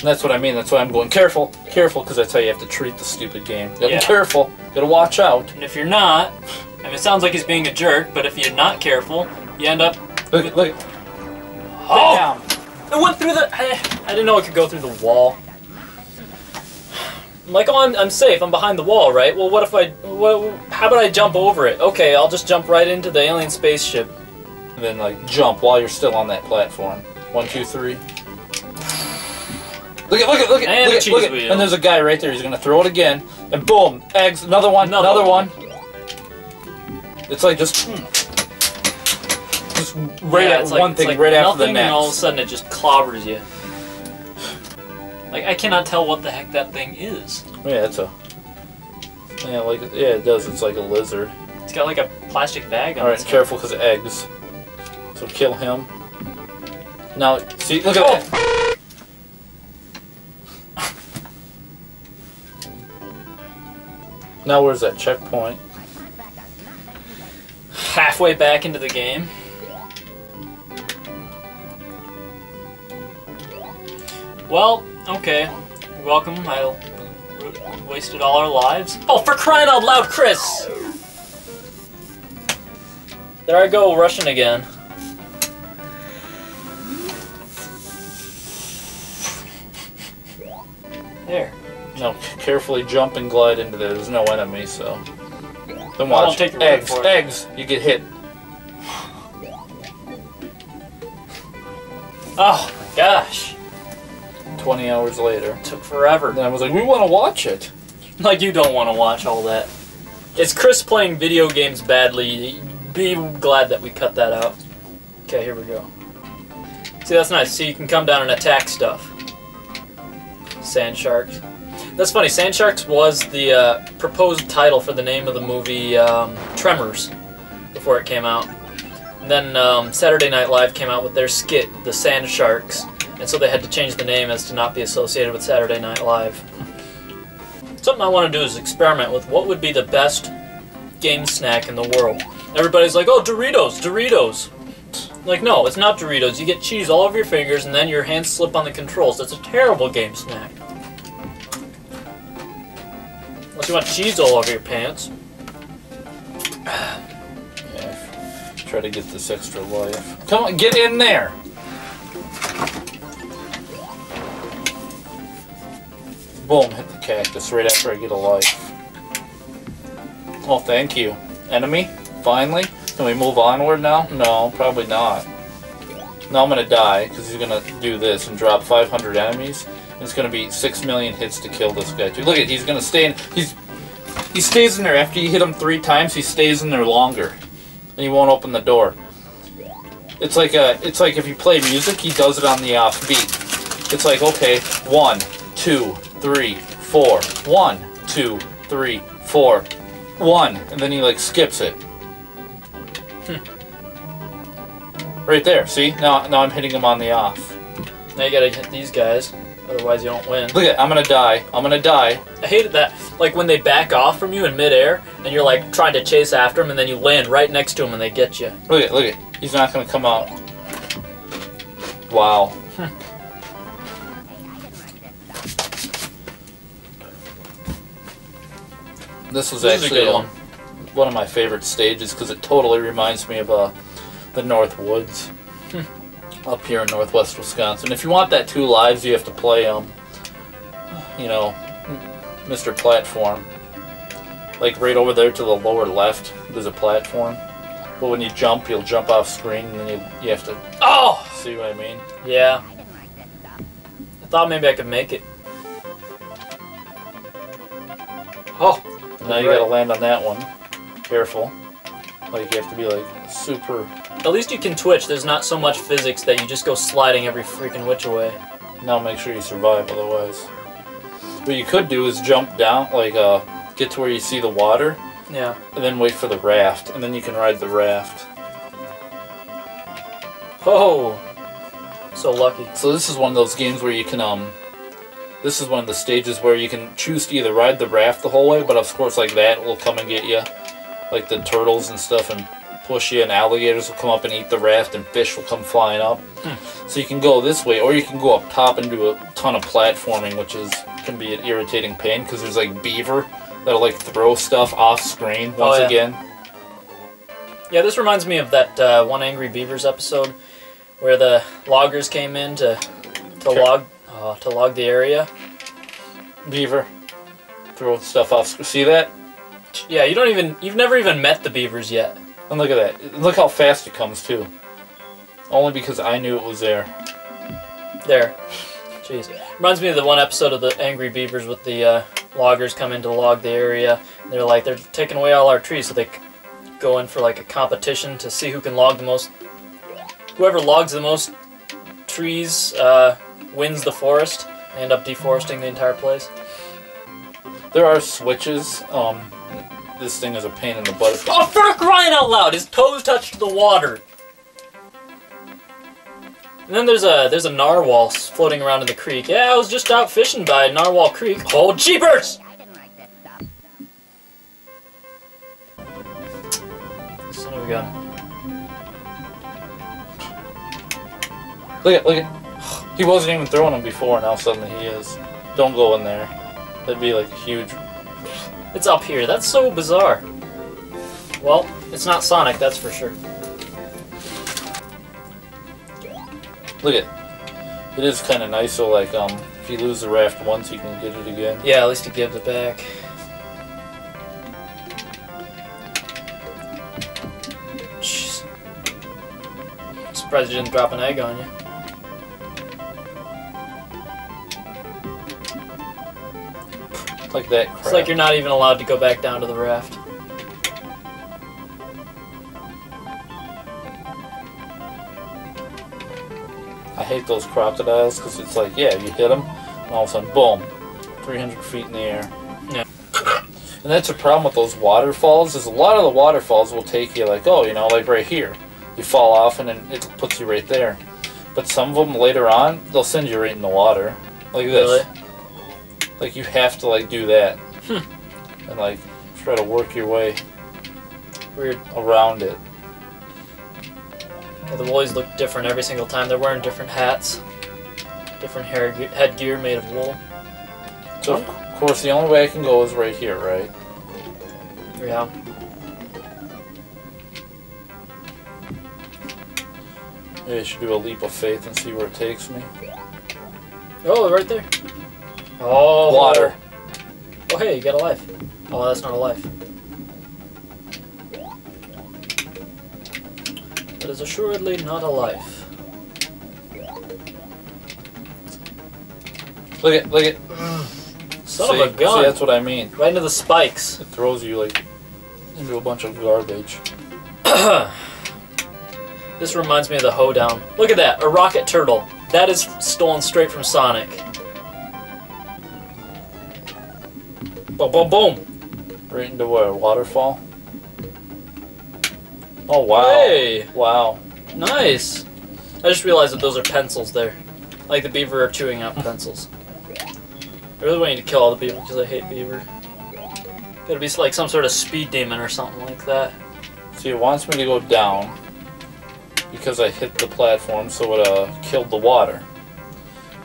That's what I mean. That's why I'm going careful, careful, because that's how you have to treat the stupid game. You gotta Yeah. be careful. Gotta watch out. And if you're not, I mean, it sounds like he's being a jerk, but if you're not careful, you end up. Look, at look. Oh, Bam. it went through the. I, I didn't know it could go through the wall. I'm like, oh, I'm, I'm safe. I'm behind the wall, right? Well, what if I? What, how about I jump over it? Okay, I'll just jump right into the alien spaceship. And then like jump while you're still on that platform. One, two, three. Look at, look at, look at, And look at, look at. wheel. And there's a guy right there. He's gonna throw it again, and boom, eggs. Another one. Another Another, one. one. It's like just, hmm. just right Yeah, at it's like- one thing, like right after the nothing, And all of a sudden, it just clobbers you. Like I cannot tell what the heck that thing is. Yeah, it's a. Yeah, like yeah, it does. It's like a lizard. It's got like a plastic bag on it. All right, careful because of eggs. So kill him. Now, see, look at Oh. that. Now where's that checkpoint? Halfway back into the game. Well, okay. Welcome. I wasted all our lives. Oh, for crying out loud, Chris! There I go, rushing again. There. No, carefully jump and glide into there. There's no enemy, so. Then watch. take your eggs, eggs. You get hit. Oh my gosh. 20 hours later. It Took forever. Then I was like, we want to watch it. Like you don't want to watch all that. It's Chris playing video games badly. Be glad that we cut that out. Okay, here we go. See, that's nice. See, you can come down and attack stuff. Sand sharks. That's funny. Sand sharks was the uh, proposed title for the name of the movie um, Tremors before it came out. And then um, Saturday Night Live came out with their skit, The Sand Sharks, and so they had to change the name as to not be associated with Saturday Night Live. Something I want to do is experiment with what would be the best game snack in the world. Everybody's like, oh, Doritos, Doritos. Like, no, it's not Doritos. You get cheese all over your fingers and then your hands slip on the controls. That's a terrible game snack. Unless you want cheese all over your pants. Yeah. Try to get this extra life. Come on, get in there. Boom, hit the cactus right after I get a life. Oh, thank you. Enemy? Finally? Can we move onward now? No, probably not. Now I'm gonna die because he's gonna do this and drop 500 enemies. It's gonna be six million hits to kill this guy too. Look at he's gonna stay in. He's he stays in there after you hit him three times. He stays in there longer, and he won't open the door. It's like a. It's like if you play music, he does it on the off beat. It's like okay, one, two, three, four, one, two, three, four, one, and then he like skips it. Hmm. Right there. See now? Now I'm hitting him on the off. Now you gotta hit these guys, otherwise you don't win. Look at. I'm gonna die. I'm gonna die. I hated that. Like when they back off from you in midair, and you're like trying to chase after them, and then you land right next to them, and they get you. Look at. Look at. He's not gonna come out. Wow. This was This actually um, one of my favorite stages because it totally reminds me of uh, the North Woods up here in northwest Wisconsin. If you want that two lives, you have to play um, you know, Mr. Platform. Like right over there to the lower left, there's a platform. But when you jump, you'll jump off screen, and then you you have to Oh! see what I mean. Yeah. I thought maybe I could make it. Oh! Now you Right. gotta land on that one. Careful. Like you have to be like super. At least you can twitch. There's not so much physics that you just go sliding every freaking witch away. Now make sure you survive, otherwise. What you could do is jump down, like uh, get to where you see the water, Yeah. and then wait for the raft, and then you can ride the raft. Oh! So lucky. So this is one of those games where you can um. This is one of the stages where you can choose to either ride the raft the whole way, but of course like that will come and get you, like the turtles and stuff, and push you, and alligators will come up and eat the raft, and fish will come flying up. So you can go this way, or you can go up top and do a ton of platforming, which is can be an irritating pain because there's like beaver that'll like throw stuff off screen once yeah. again. Yeah, this reminds me of that uh, one Angry Beavers episode where the loggers came in to to log uh, to log the area. Beaver throw stuff off. See that? Yeah, you don't even you've never even met the beavers yet. And look at that. Look how fast it comes too. Only because I knew it was there. There. Jeez. Reminds me of the one episode of the Angry Beavers with the uh, loggers come in to log the area. They're like, they're taking away all our trees, so they go in for like a competition to see who can log the most. Whoever logs the most trees uh, wins the forest. They end up deforesting the entire place. There are switches. Um, this thing is a pain in the butt. Oh, for crying out loud! His toes touched the water. And then there's a there's a narwhal floating around in the creek. Yeah, I was just out fishing by Narwhal Creek. Oh, jeepers! I didn't like. Son of a gun. Look at, look at. He wasn't even throwing them before, and now suddenly he is. Don't go in there. That'd be like a huge. It's up here. That's so bizarre. Well, it's not Sonic, that's for sure. Look at. it. It is kind of nice. So like, um, if you lose the raft once, you can get it again. Yeah, at least he gives it back. Jeez. Surprised he didn't drop an egg on you. Like that. Crap. It's like you're not even allowed to go back down to the raft. I hate those crocodiles because it's like, yeah, you hit them, and all of a sudden, boom, 300 feet in the air. Yeah. And that's a problem with those waterfalls. Is a lot of the waterfalls will take you like, oh, you know, like right here, you fall off and then it puts you right there. But some of them later on, they'll send you right in the water, like this. Really? Like you have to like do that, Hmm. and like try to work your way Weird. around it. Yeah, the woolies look different every single time. They're wearing different hats, different hair headgear made of wool. So of course, the only way I can go is right here, right? Yeah. Maybe I should do a leap of faith and see where it takes me. Oh, right there. Oh. Water. Oh, hey, you got a life. Oh, that's not a life. That is assuredly not a life. Look at, look at. Son see, of a gun. See, that's what I mean. Right into the spikes. It throws you, like, into a bunch of garbage. this reminds me of the hoedown. Look at that, a rocket turtle. That is stolen straight from Sonic. Boom, boom, boom. Right into where? Waterfall? Oh wow. Hey, Wow. nice. I just realized that those are pencils there. Like the beaver are chewing out pencils. I really want you to kill all the beaver because I hate beaver. Gotta be like some sort of speed demon or something like that. See, it wants me to go down because I hit the platform, so it uh, killed the water.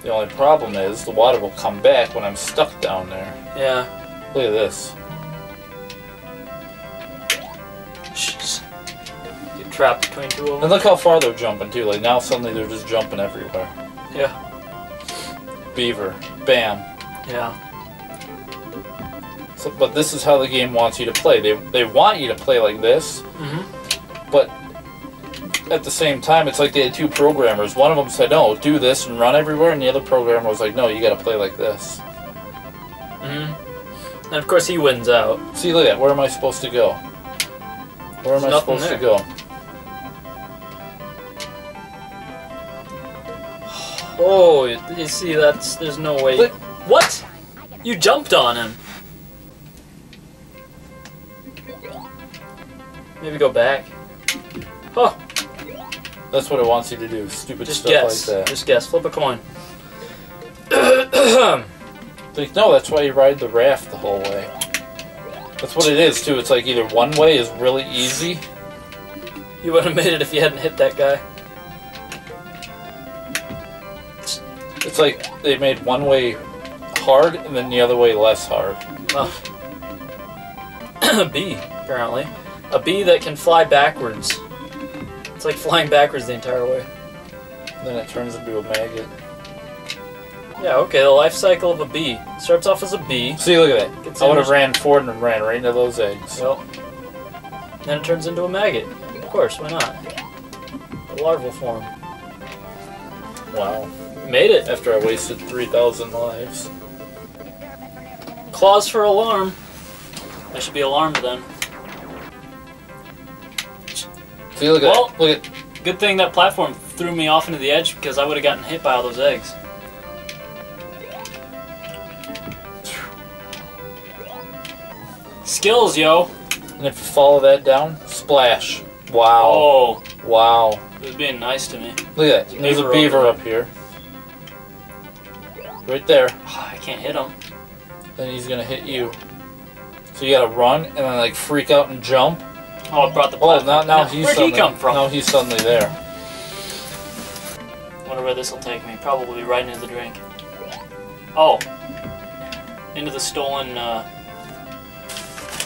The only problem is the water will come back when I'm stuck down there. Yeah. Look at this. Jeez. Get trapped between two of And look how far they're jumping too. Like now, suddenly they're just jumping everywhere. Yeah. Beaver, bam. Yeah. So, but this is how the game wants you to play. They they want you to play like this, Mm-hmm. but at the same time, it's like they had two programmers. One of them said, "No, do this and run everywhere," and the other programmer was like, "No, you got to play like this." Mm-hmm. And of course he wins out. See, look at where am I supposed to go? Where am There's I supposed there. to go? Oh, you you see, that's there's no way. But- what? You jumped on him. Maybe go back. Oh, That's what it wants you to do. Stupid just stuff guess. like that. Just guess. Flip a coin. Like, no, that's why you ride the raft the whole way. That's what it is too. It's like either one way is really easy. You would have made it if you hadn't hit that guy. It's like they made one way hard and then the other way less hard. Oh. a bee, apparently. A bee that can fly backwards. It's like flying backwards the entire way. Then it turns into a maggot. Yeah, okay, the life cycle of a bee. Starts off as a bee. See, look at that. Gets I would have ran forward and ran right into those eggs. Well, then it turns into a maggot. Of course, why not? The larval form. Wow. Made it. After I wasted 3,000 lives. Claws for alarm. I should be alarmed then. See, look at Well- that. Look at. Good thing that platform threw me off into the edge because I would have gotten hit by all those eggs. Skills, yo. And if you follow that down, splash. Wow. Oh, Wow. it was being nice to me. Look at that. There's a beaver up here. Right there. I can't hit him. Then he's gonna hit you. So you gotta run and then like freak out and jump. Oh, it brought the Oh, platform. now, now he's Where'd he suddenly, come from? Now he's suddenly there. Wonder where this will take me. Probably right into the drink. Oh. Into the stolen uh,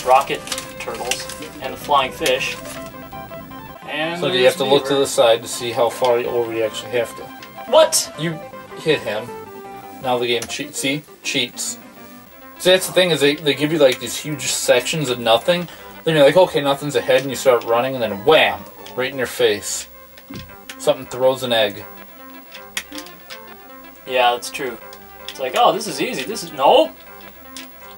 rocket turtles and the flying fish. And So do you have to look to the side to see how far over you actually have to. What? You hit him. Now the game cheats. See? Cheats. See, that's the thing is they, they give you like these huge sections of nothing. Then you're like, okay, nothing's ahead, and you start running, and then wham! Right in your face. Something throws an egg. Yeah, that's true. It's like, oh, this is easy. This is no.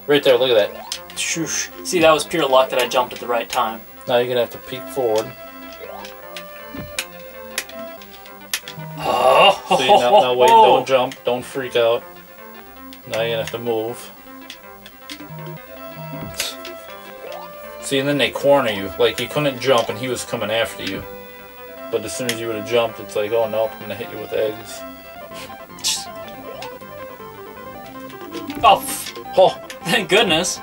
Right there, look at that. Shoosh. See, that was pure luck that I jumped at the right time. Now you're gonna have to peek forward. Oh. You now, now wait, don't jump, don't freak out. Now you're gonna have to move. See, and then they corner you. Like you couldn't jump, and he was coming after you. But as soon as you would have jumped, it's like, oh no, I'm gonna hit you with eggs. Oh, Oh, thank goodness.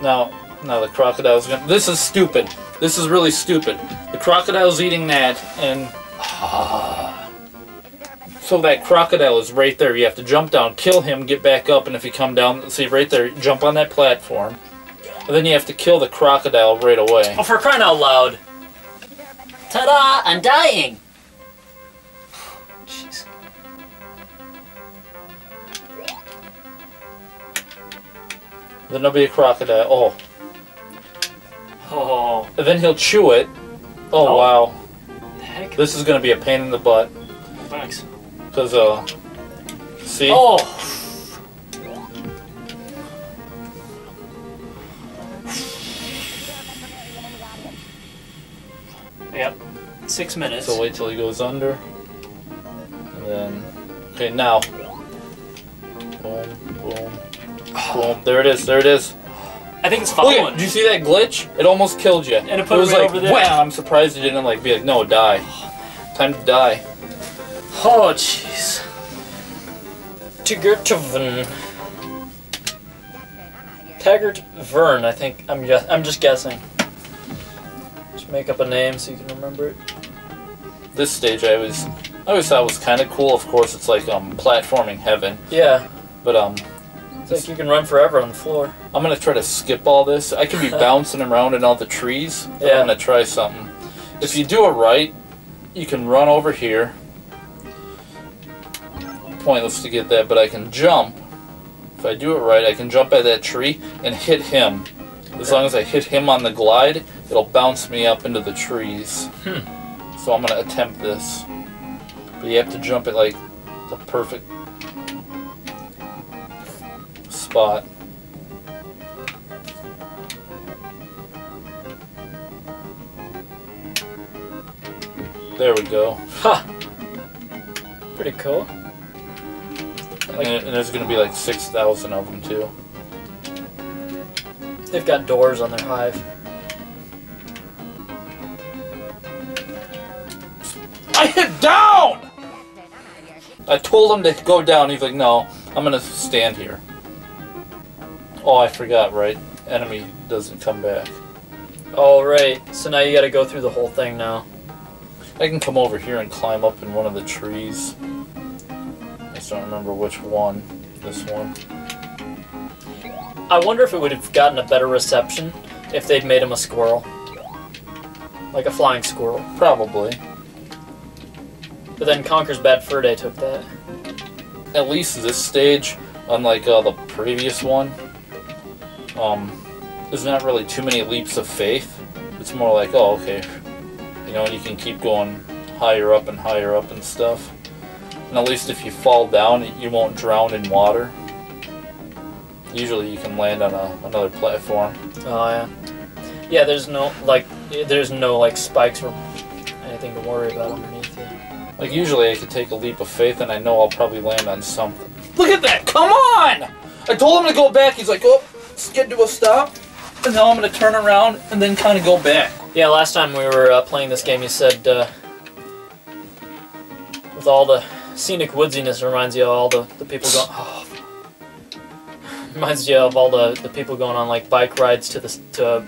Now, now the crocodile's gonna. This is stupid. This is really stupid. The crocodile's eating that, and so that crocodile is right there. You have to jump down, kill him, get back up, and if you come down, see right there, jump on that platform. And then you have to kill the crocodile right away. Oh, for crying out loud. Ta-da! I'm dying! Then there'll be a crocodile. Oh. Oh. And then he'll chew it. Oh, oh. wow. Heck. This is going to be a pain in the butt. Thanks. Because, uh, see? Oh! Yep. Six minutes. So wait till he goes under. And then. Okay, now. There it is. There it is. I think it's Look following. at, did you see that glitch? It almost killed you. And it put was me like, over there. wow. I'm surprised it didn't like be like, no, die. Time to die. Oh, jeez. Tigertavern. Taggart Vern, I think. I'm just, I'm just guessing. Just make up a name so you can remember it. This stage, I always, I always thought was kind of cool. Of course, it's like um platforming heaven, Yeah, but um, it's like you can run forever on the floor. I'm gonna try to skip all this. I could be bouncing around in all the trees. But Yeah. I'm gonna try something. If you do it right, you can run over here. Pointless to get that, but I can jump. If I do it right, I can jump at that tree and hit him. As long as I hit him on the glide, it'll bounce me up into the trees. Hmm. So I'm gonna attempt this. But you have to jump at like the perfect spot. There we go. Ha! Pretty cool. And, and there's gonna be like 6,000 of them too. They've got doors on their hive. I hit down! I told him to go down. He's like, no, I'm gonna stand here. Oh, I forgot, right? Enemy doesn't come back. Alright, so now you gotta go through the whole thing now. I can come over here and climb up in one of the trees. I just don't remember which one. This one. I wonder if it would have gotten a better reception if they'd made him a squirrel. Like a flying squirrel. Probably. But then Conker's Bad Fur Day took that. At least this stage, unlike uh, the previous one, um, there's not really too many leaps of faith. It's more like, oh, okay, you know, you can keep going higher up and higher up and stuff. And at least if you fall down, you won't drown in water. Usually you can land on a, another platform. Oh yeah. Yeah, there's no like there's no like spikes or anything to worry about underneath you. Like usually I could take a leap of faith and I know I'll probably land on something. Look at that! Come on! I told him to go back. He's like, oh, let's get to a stop. And now I'm gonna turn around and then kind of go back. Yeah, last time we were uh, playing this game, you said uh, with all the scenic woodsiness, it reminds you of all the, the people going. Oh, reminds you of all the, the people going on like bike rides to the to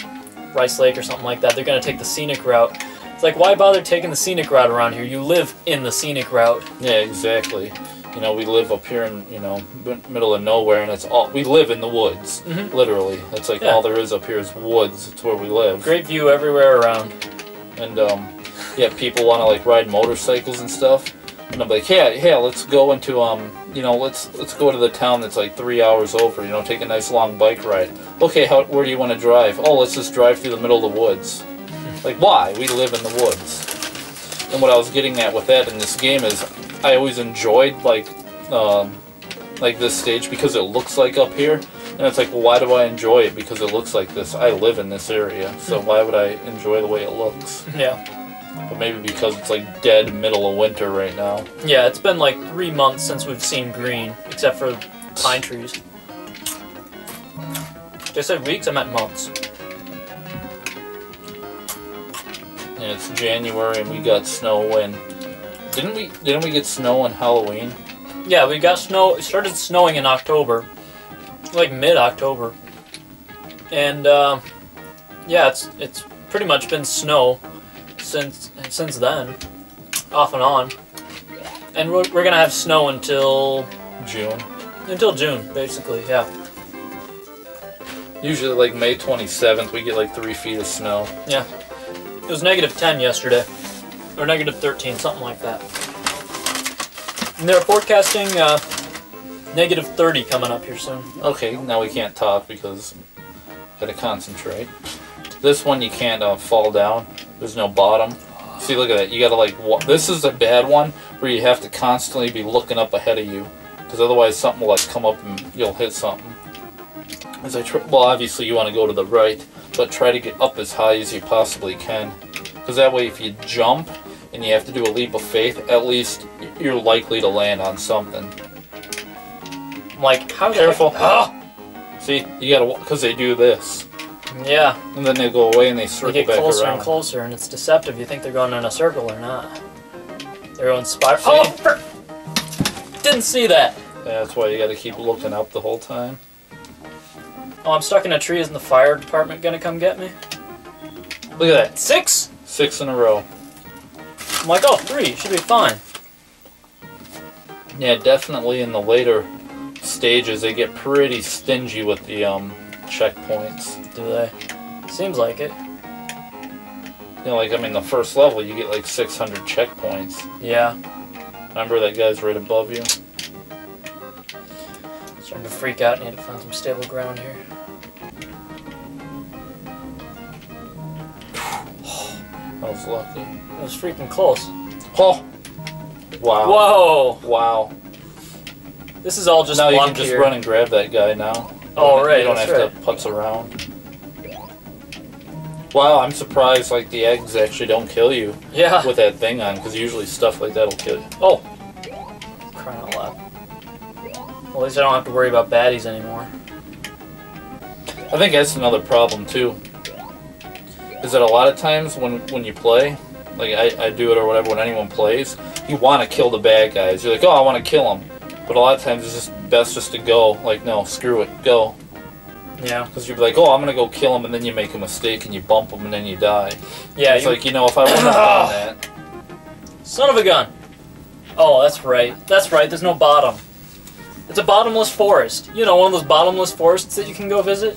Rice Lake or something like that. They're gonna take the scenic route. It's like why bother taking the scenic route around here? You live in the scenic route. Yeah, exactly. You know, we live up here in you know middle of nowhere, and it's all we live in the woods. Mhm. Literally, that's like Yeah. all there is up here is woods. It's where we live. Great view everywhere around. And um, yeah, people want to like ride motorcycles and stuff. And I'm like, yeah, yeah, let's go into um, you know, let's let's go to the town that's like three hours over. You know, take a nice long bike ride. Okay, how where do you want to drive? Oh, let's just drive through the middle of the woods. Like, why? We live in the woods. And what I was getting at with that in this game is, I always enjoyed like, um, like this stage because it looks like up here. And it's like, well, why do I enjoy it? Because it looks like this. I live in this area, so why would I enjoy the way it looks? Yeah. But maybe because it's like dead middle of winter right now. Yeah, it's been like three months since we've seen green, except for pine trees. Did I say weeks? I meant months. And it's January and we got snow and didn't we didn't we get snow on Halloween? Yeah, we got snow. It started snowing in October, like mid-October, and um, yeah, it's it's pretty much been snow since since then, off and on. And we're, we're gonna have snow until June. until June, basically. Yeah, Usually like May 27th we get like three feet of snow. yeah. It was negative ten yesterday, or negative thirteen, something like that. And they're forecasting uh, negative thirty coming up here soon. Okay, now we can't talk because gotta concentrate. This one you can't uh, fall down. There's no bottom. See, look at that. You gotta like. This is a bad one where you have to constantly be looking up ahead of you, because otherwise something will like come up and you'll hit something. As I well, obviously you want to go to the right, but try to get up as high as you possibly can, because that way if you jump, and you have to do a leap of faith, at least you're likely to land on something. I'm like, how Careful. Oh, See, you gotta, because they do this. yeah. And then they go away and they circle get closer around. and closer, and it's deceptive. You think they're going in a circle or not. They're going spiral. Oh, didn't see that. Yeah, that's why you gotta keep looking up the whole time. Oh, I'm stuck in a tree. Isn't the fire department gonna come get me? Look at that. Six. Six in a row. I'm like, oh, three. Should be fine. Yeah, definitely in the later stages, they get pretty stingy with the um, checkpoints. Do they? Seems like it. You know, like, I mean, the first level, you get like 600 checkpoints. Yeah. Remember that guy's right above you? Starting to freak out. Need to find some stable ground here. I was lucky. It was freaking close. Oh! Wow. Whoa! Wow. This is all just now you can just here. run and grab that guy now. Oh, You right, don't that's have to putz around. Wow, I'm surprised like the eggs actually don't kill you Yeah. with that thing on, because usually stuff like that'll kill you. Oh. Crying out loud. Well, at least I don't have to worry about baddies anymore. I think that's another problem too. Is that a lot of times when when you play, like I, I do it or whatever, when anyone plays, you want to kill the bad guys. You're like, oh, I want to kill them. But a lot of times it's just best just to go. Like, no, screw it, go. Yeah. Because you're like, oh, I'm gonna go kill them, and then you make a mistake and you bump them, and then you die. Yeah, it's you, like you know, if I wouldn't have done that, son of a gun. Oh, that's right. That's right. There's no bottom. It's a bottomless forest. You know, one of those bottomless forests that you can go visit.